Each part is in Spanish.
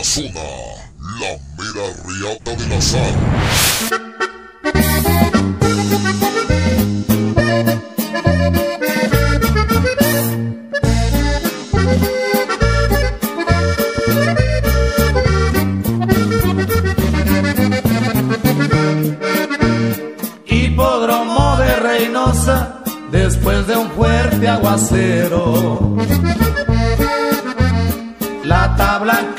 la zona, la mera riata de la sal. Hipódromo de Reynosa, después de un fuerte aguacero. La tabla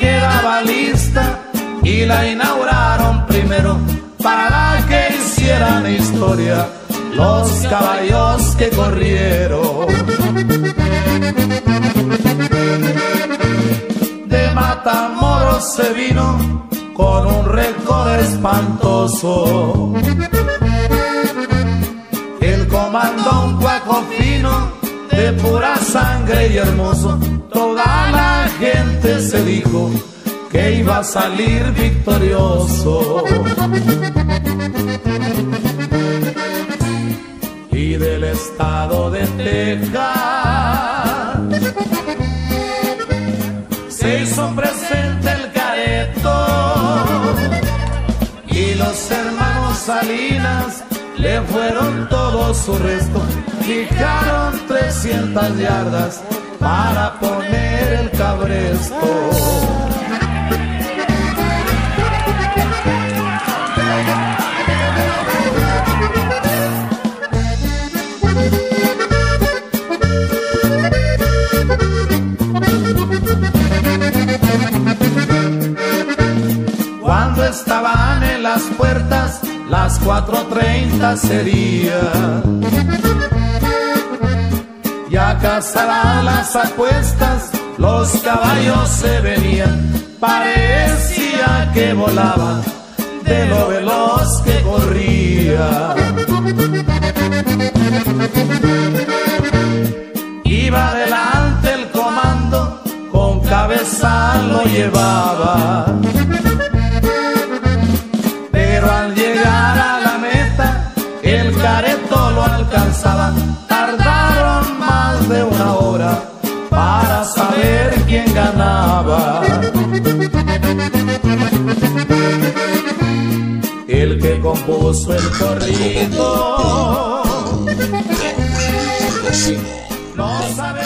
y la inauguraron primero para que hicieran historia los caballos que corrieron. De Matamoros se vino con un récord espantoso. El comandón cuaco fino, de pura sangre y hermoso, toda la gente se dijo que iba a salir victorioso. Y del estado de Texas se hizo presente el careto y los hermanos Salinas le fueron todo su resto. Fijaron 300 yardas para poner el cabresto. Estaban en las puertas, las 4.30 sería. Ya cazaban las apuestas, los caballos se venían, parecía que volaban de lo veloz que corría. Iba adelante el comando, con cabeza lo llevaba. Alcanzaba. Tardaron más de una hora para saber quién ganaba. El que compuso el corrido no sabe